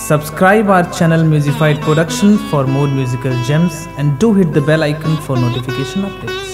Subscribe our channel Musified Production for more musical gems and do hit the bell icon for notification updates.